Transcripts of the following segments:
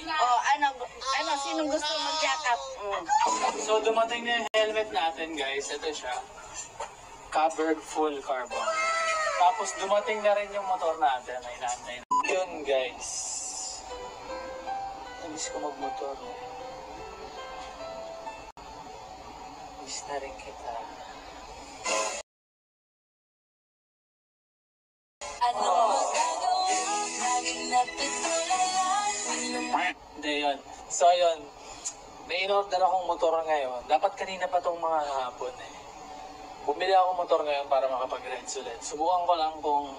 Oh, ano, ano, sinong gusto mag-jack-up? Mm. So dumating na yung helmet natin guys. Ito siya. Covered full carbon. Tapos dumating na rin yung motor natin. Ay natin. Yun guys. Namiss ko magmotor. Miss na rin kita. Hindi yun. So yun. May in-order akong motor ngayon. Dapat kanina pa tong mga hapon eh. Bumili ako motor ngayon para makapag-rides ulit. Subukan ko lang kung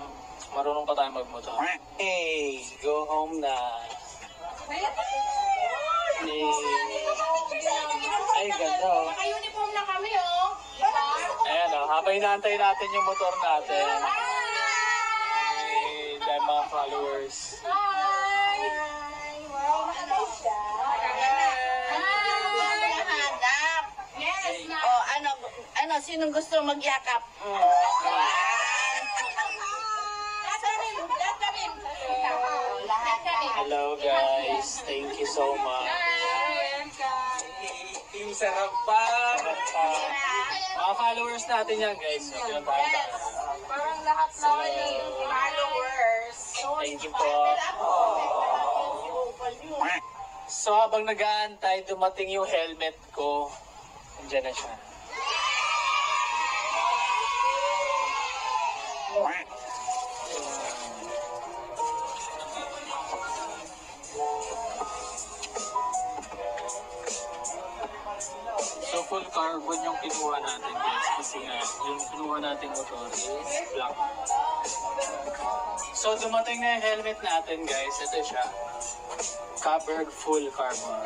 marunong pa tayo magmotor. Hey, go home na. Hey. Ay, ganda oh. Naka-uniform na kami, oh. Ayan oh, habang inaantay natin yung motor natin. Hey, dahil mga followers. Hi! Wow, nakadal siya. Hanap. Yes, na. Oh, ano, ano, sinong gusto mag-yakap? Mm. Hello guys, thank you so much. Yung sarap pa. Mga followers natin yan guys. So, tayo. Parang lahat na yung followers. Thank you po. So habang nag-aantay, dumating yung helmet ko. Nandiyan na siya. Kinuha natin guys kasi nga yung kinuha natin motor is black. So dumating na yung helmet natin guys, ito siya. Covered full carbon.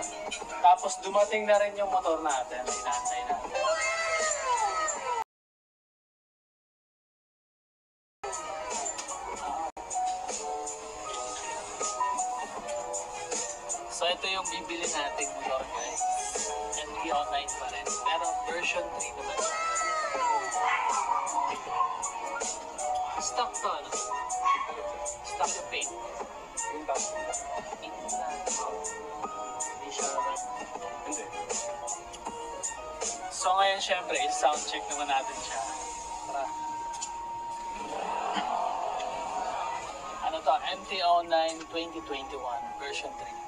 Tapos dumating na rin yung motor natin, inaantay natin. So ito yung bibili nating motor guys. NP online pa rin. Pero version 3 naman. Stock to ano? Stock yung paint. Yung bago. Paint na. Hindi siya Hindi. So ngayon syempre, sound check naman natin siya. Tara. Ano to? MT-09 2021 version 3.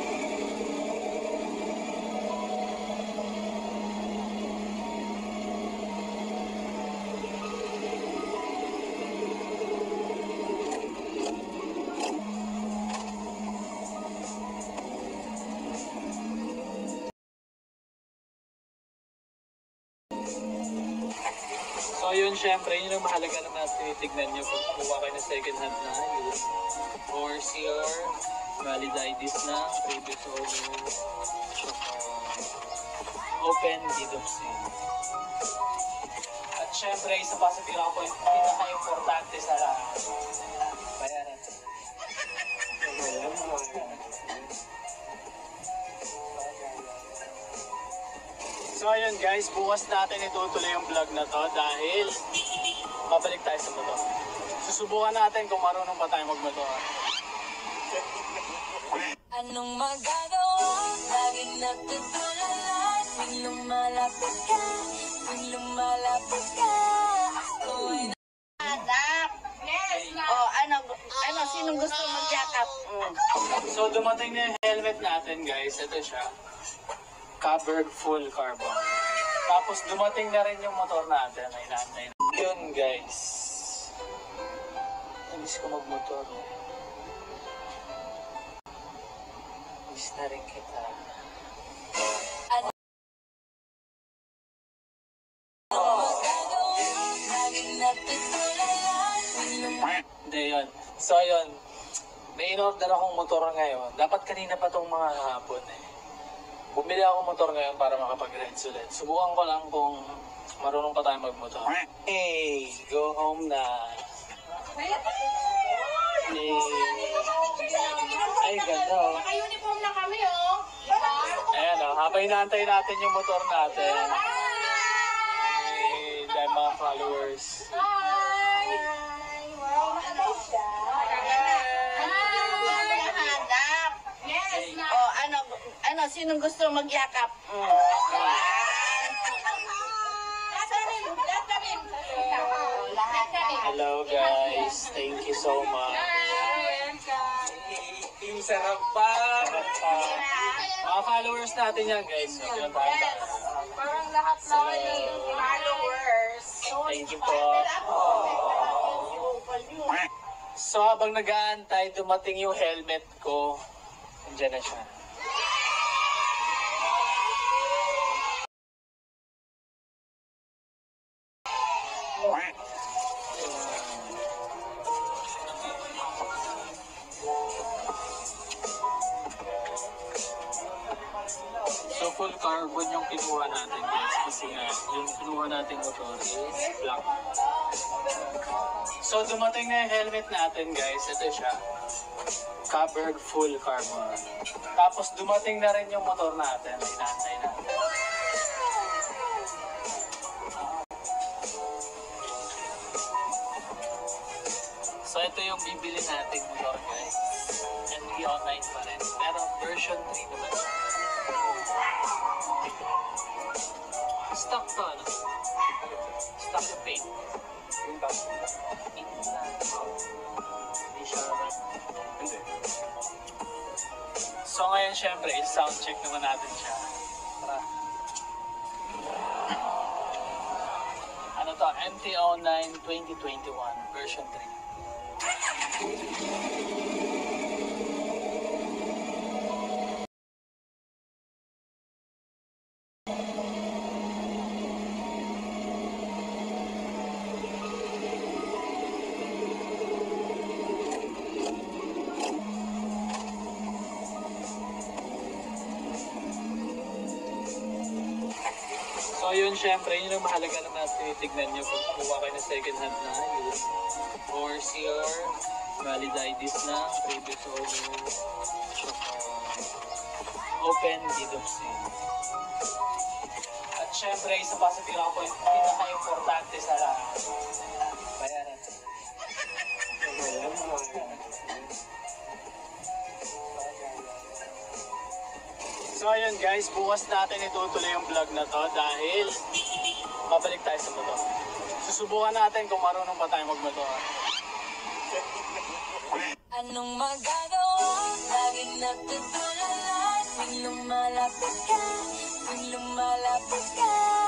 syempre, yun ang mahalaga naman at tinitignan nyo kung kuha kayo ng second hand na yun. Or your valid IDs na, previous owner, open deed of sale. At syempre, isa pa sa pinaka- pinaka-importante sa lahat, So ayun guys, bukas natin itutuloy yung vlog na to dahil babalik tayo sa motor. Susubukan natin kung marunong pa tayo magmotor. Anong magagawa? Laging nagtutulalan Tuwing lumalapit ka Tuwing lumalapit ka Ako ay na. Oh, ano, ano, sinong gusto mag-jack-up? Mm. So dumating na yung helmet natin guys, ito siya. Covered full carbon. Tapos dumating na rin yung motor natin, na. Yun guys. Namiss ko magmotor. Miss na rin kita. Hindi yun. So yun, may in-order akong motor ngayon. Dapat kanina pa tong mga hapon eh. Bumili ako motor ngayon para makapag-rides ulit. Subukan ko lang kung marunong pa tayo magmotor. Hey, go home na. Hey. Ay, ganda oh. Naka-uniform na kami, oh. Ayan oh, habang inaantay natin yung motor natin. Hey, dahil mga followers. Hi! Wow, nakadal siya. Hi! Sinong gusto magyakap? Mm. Na. Hello guys, thank you so much. Yung sarap pa. Mga followers natin yan guys. So, tayo. Parang lahat na yung followers. Thank you po. So habang nag-aantay, dumating yung helmet ko. Nandiyan na siya. Carbon yung kinuha natin guys kasi nga yung kinuha natin motor is black. So dumating na yung helmet natin guys, ito siya. Covered full carbon. Tapos dumating na rin yung motor natin, inaantay natin. So ito yung bibili nating motor guys. NP online pa rin. Pero version 3 naman siya. Stock to ano? Stock yung paint. Yung bago. Paint na. Hindi siya. Hindi. So ngayon syempre, sound check naman natin siya. Tara. Ano to? MT-09 2021 version 3. So yun, syempre, yun ang mahalaga naman tinitignan nyo kung kuha kayo ng second hand na yun. Or CR, valid IDs na, previous owner, tsaka open deed of sale. At syempre, isa pa sa pinaka point, pinaka-importante sa lahat, bayaran. So ayun guys, bukas natin itutuloy yung vlog na to dahil babalik tayo sa motor. Susubukan natin kung marunong pa tayo magmotor. Anong magagawa? Laging nagtutulala. Tuwing lumalapit ka? Tuwing lumalapit ka